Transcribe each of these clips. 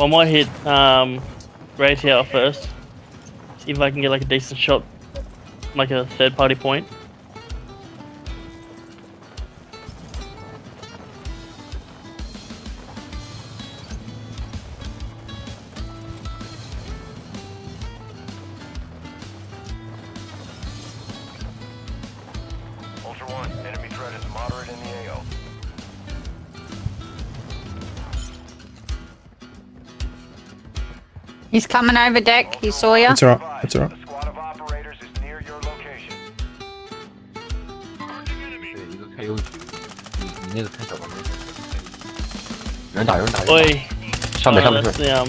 I might hit um, Tower first. See if I can get like a decent shot, like a third party point. Ultra One, enemy threat is moderate in the AO. He's coming over, Deck. He saw you. That's all right. That's all right. Oi. 上面上面上面。Yeah,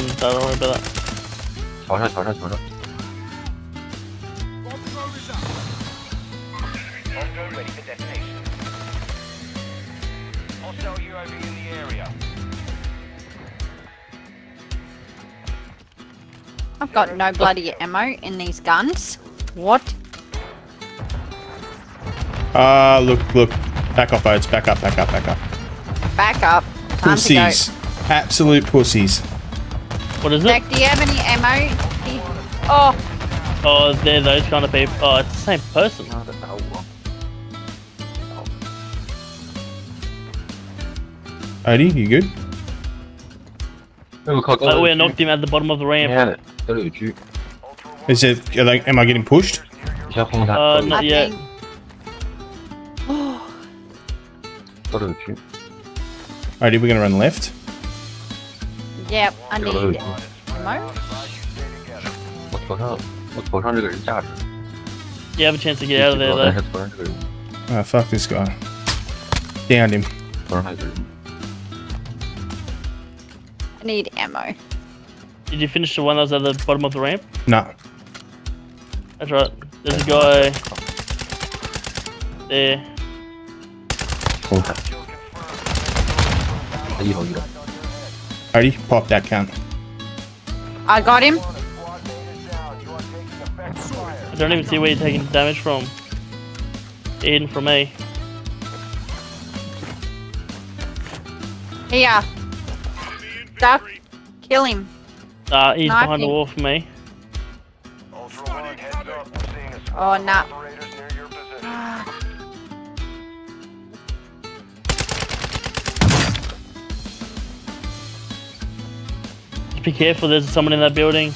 in the area. I've got no bloody ammo in these guns. What? Ah, uh, look, look. Back off, Oates. Back up, back up, back up. Back up. Time pussies. Absolute pussies. What is it? Jack, do you have any ammo? Oh. Oh, they're those kind of people. Oh, it's the same person. Odie, you good? Oh, we oh, we knocked him at the bottom of the ramp. Is it? They, am I getting pushed? Uh, not Nothing. yet. Alrighty, we're gonna run left. Yep, I need ammo. What's going on? What's going on? You have a chance to get out of there though. Oh, fuck this guy. Downed him. Did you finish the one that was at the bottom of the ramp? No. That's right. There's a guy there. Already pop that count. I got him. I don't even see where you're taking damage from. Aiden from me. Yeah. Duck. Kill him. Uh, he's Snipe behind the wall for me. Ultra One, heads up. We're seeing a Oh, squad of nah. operators near your position. Just be careful, there's someone in that building.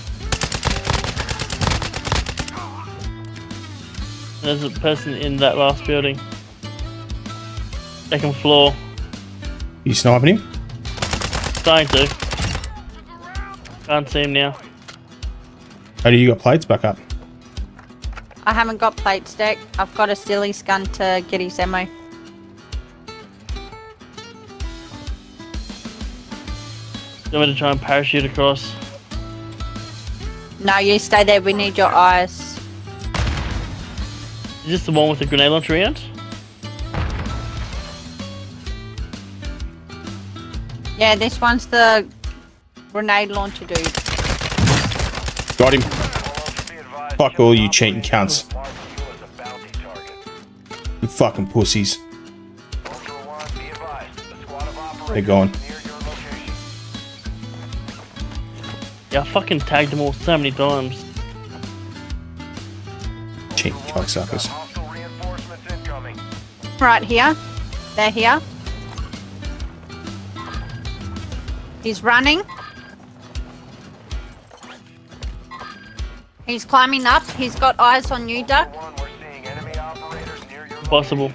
There's a person in that last building. Second floor. You sniping him? Starting to. Can't see him now. Odie, you got plates? Back up. I haven't got plates deck. I've got a silly gun to get his ammo. You want me to try and parachute across? No, you stay there. We need your eyes. Is this the one with the grenade launcher round? Yeah, this one's the grenade launcher dude. Got him. Ultra, be advised, Fuck all you cheating cunts. you as a bounty target. You fucking pussies. Ultra One, be advised. A squad of operators They're gone. is near your location. Yeah, I fucking tagged them all so many times. Cheating cocksuckers. Hostile reinforcements incoming. Right here. They're here. He's running. He's climbing up. He's got eyes on you, Duck. One, we're seeing enemy operators near your Possible.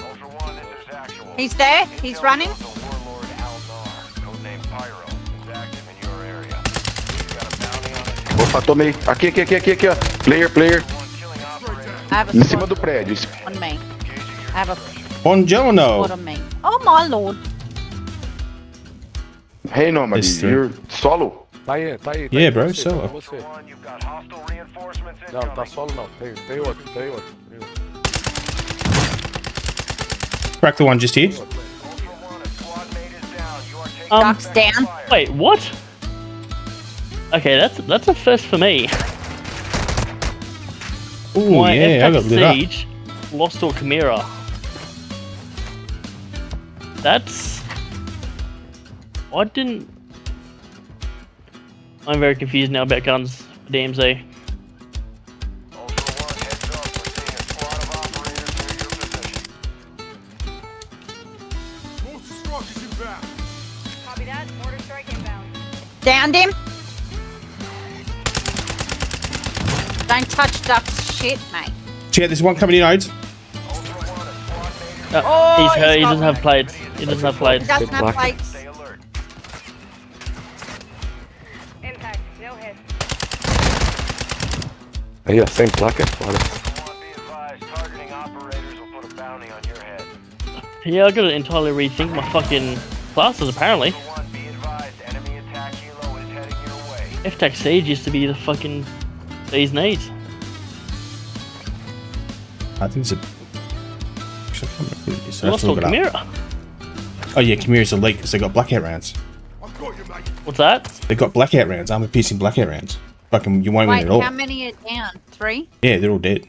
Ultra One, this is actual. He's there. He's running. The warlord Al Nar, codenamed Pyro, is active in your area. He's got a bounty on his head. Opa, tomei. Aqui, aqui, aqui, aqui, aqui, ó. Player, player. One killing operators. I have a Em cima squad do prédio. on me. Engaging your I have a Buongiorno. squad on me. Oh my lord. Hey, Nomad, Esse- you're solo? Tá aí, tá aí. Tá Yeah, aí, bro, você, solo. tá você. One, you've got hostile reinforcements Não, tá solo não. Tem, tem outro, tem outro. Tem outro. Crack the one just here. Ultra One, a squad mate is down. You are Um, Duck's down. Wait, what? Okay, that's that's a first for me. Oh My yeah, I got F-Tac lit up. Siege lost to a Chimera. That's. I didn't. I'm very confused now about guns. for DMZ. Ultra One, heads up. We're seeing a squad of operators near your position. Copy that. Mortar strike inbound. Downed him. Don't touch duck's shit, mate. Check, there's one coming in, Odes. Ultra One, a squad mate is Uh, Oh, he's he's hurt. He doesn't have me. plates. He doesn't have plates. He doesn't have plates. Will put a bounty on your head. Yeah, I gotta entirely rethink my fucking classes. Apparently, Ultra One, be advised. Enemy attack helo is heading your way. F-Tac Siege used to be the fucking these needs. I think it's a. Actually, I can't remember who. I I lost all look it up. Chimera. Oh yeah, Chimera's elite because they got blackout rounds. What's that? They've got blackout rounds, armor piercing blackout rounds. Fucking, you won't win Wait, at all. how many are down? Three? Yeah, they're all dead.